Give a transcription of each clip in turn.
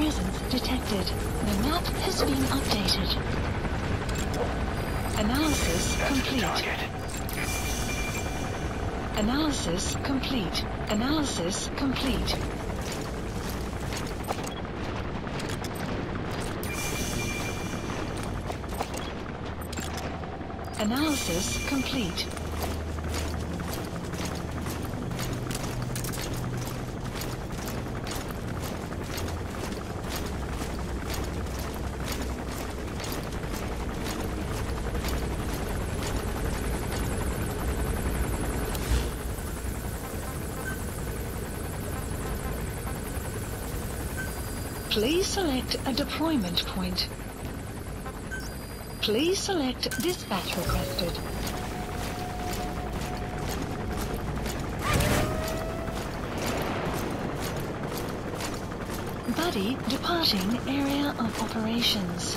presence detected. The map has been updated. Analysis That's complete. Analysis complete. Analysis complete. Analysis complete. Please select a deployment point. Please select dispatch requested. Buddy departing area of operations.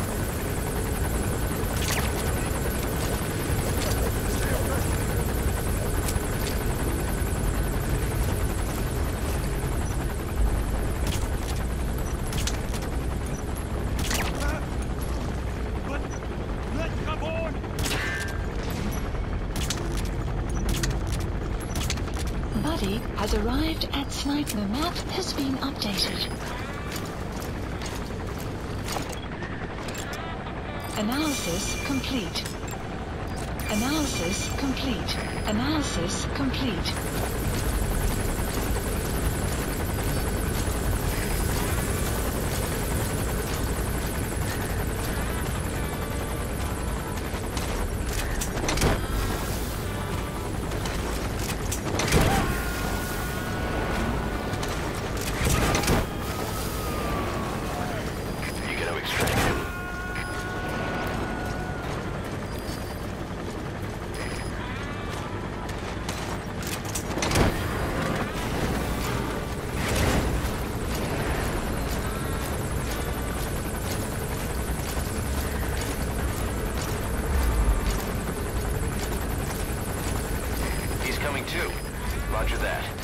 Buddy has arrived at snipe. The map has been updated. Analysis complete. Analysis complete. Analysis complete. 22. Roger that.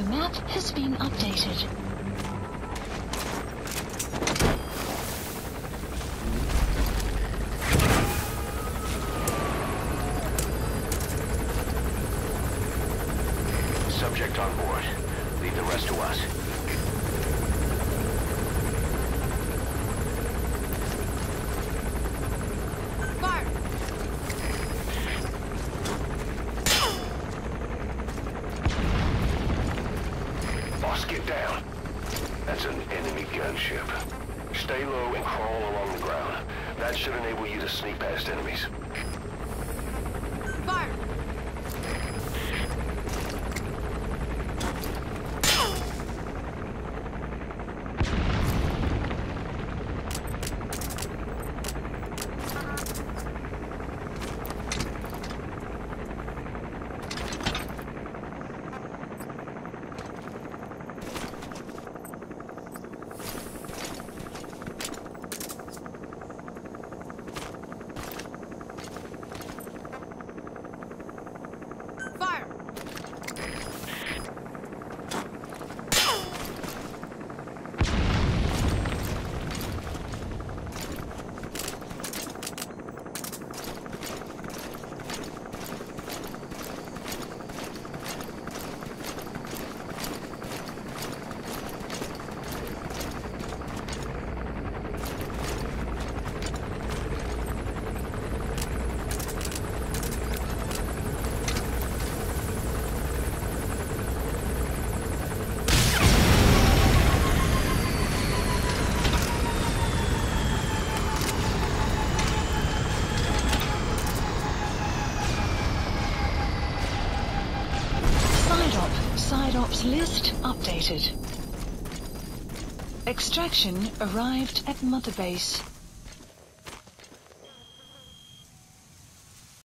The map has been updated. Subject on board. Leave the rest to us. Boss, get down. That's an enemy gunship. Stay low and crawl along the ground. That should enable you to sneak past enemies. Side. Side ops list updated. Extraction arrived at Mother Base.